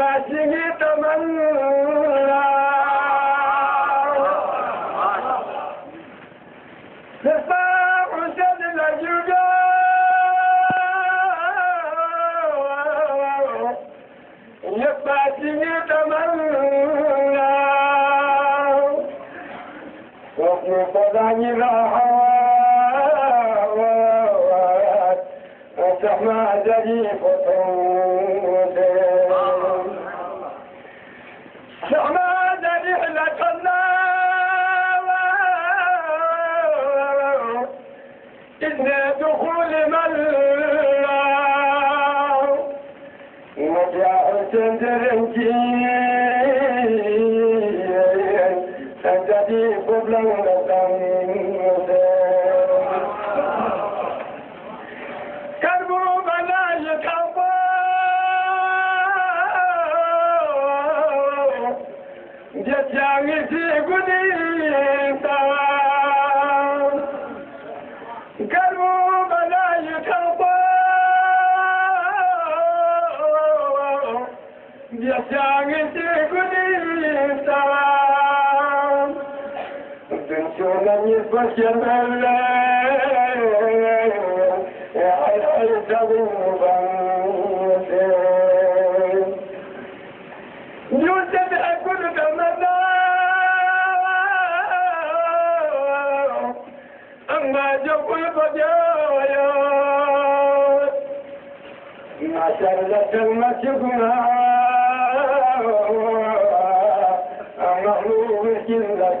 يباسه تمنى. تسمع سدل الجوجا يباسه تمنى. وفي صدعني راحة وسحما زريفة تريکي ستا جي پوبلو وڏاڻي ۾ آهي ڪربو بلا جھڪاپو جڏهن جي تنسونا يفشل يوسف أكل كمدا أما جبل فجايا. ما شرلت المسجنا أمره كلة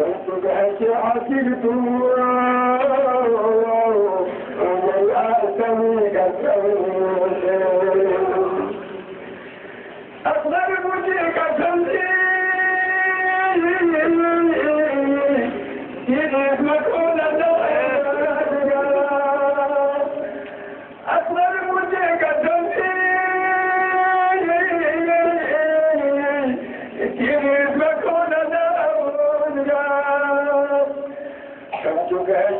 كنت بحكي عتيبت أصغر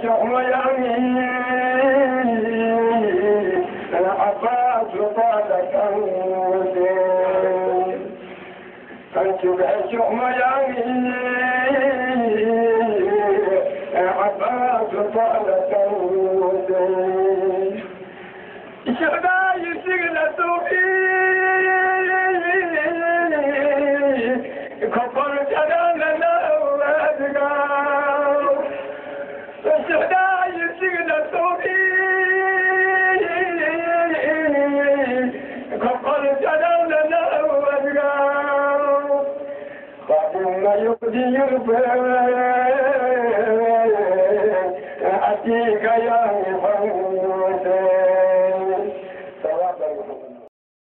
شحم يمين العباس طالك شمسك شحم يمين العباس طالك شغدا يبدي يرفع أتيك يا